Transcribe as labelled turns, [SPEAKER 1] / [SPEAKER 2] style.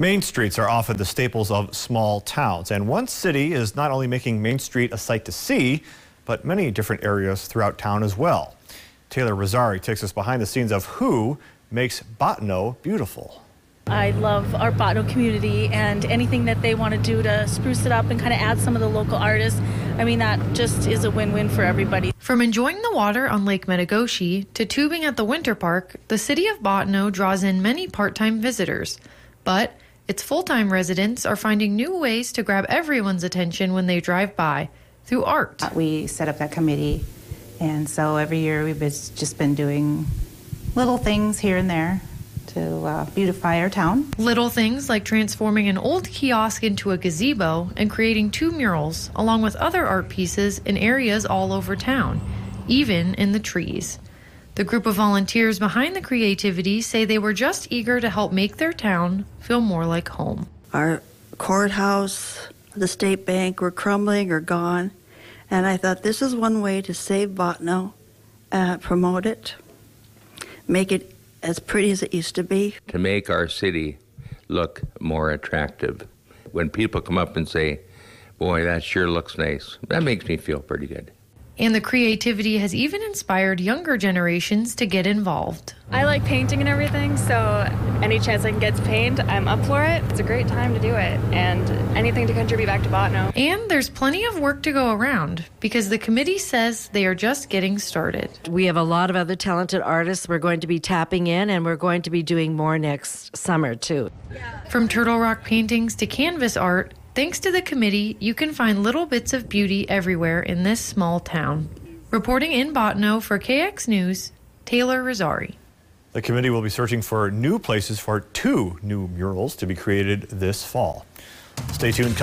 [SPEAKER 1] Main streets are often the staples of small towns, and one city is not only making Main Street a sight to see, but many different areas throughout town as well. Taylor Rosari takes us behind the scenes of who makes Bottineau beautiful.
[SPEAKER 2] I love our Bottineau community and anything that they want to do to spruce it up and kind of add some of the local artists. I mean, that just is a win win for everybody.
[SPEAKER 3] From enjoying the water on Lake Metigoshe to tubing at the Winter Park, the city of Bottineau draws in many part time visitors. But its full time residents are finding new ways to grab everyone's attention when they drive by through art.
[SPEAKER 4] We set up that committee, and so every year we've just been doing little things here and there to uh, beautify our town.
[SPEAKER 3] Little things like transforming an old kiosk into a gazebo and creating two murals, along with other art pieces in areas all over town, even in the trees. The group of volunteers behind the creativity say they were just eager to help make their town feel more like home.
[SPEAKER 5] Our courthouse, the state bank were crumbling or gone, and I thought this is one way to save Bottineau, uh, promote it, make it as pretty as it used to be.
[SPEAKER 6] To make our city look more attractive. When people come up and say, Boy, that sure looks nice, that makes me feel pretty good.
[SPEAKER 3] And the creativity has even inspired younger generations to get involved.
[SPEAKER 7] I like painting and everything, so any chance I can get to paint, I'm up for it. It's a great time to do it, and anything to contribute back to Bottineau.
[SPEAKER 3] And there's plenty of work to go around because the committee says they are just getting started.
[SPEAKER 8] We have a lot of other talented artists we're going to be tapping in, and we're going to be doing more next summer, too.
[SPEAKER 3] Yeah. From Turtle Rock paintings to canvas art, Thanks to the committee, you can find little bits of beauty everywhere in this small town. Reporting in Bottineau for KX News, Taylor Rosari.
[SPEAKER 1] The committee will be searching for new places for two new murals to be created this fall. Stay tuned.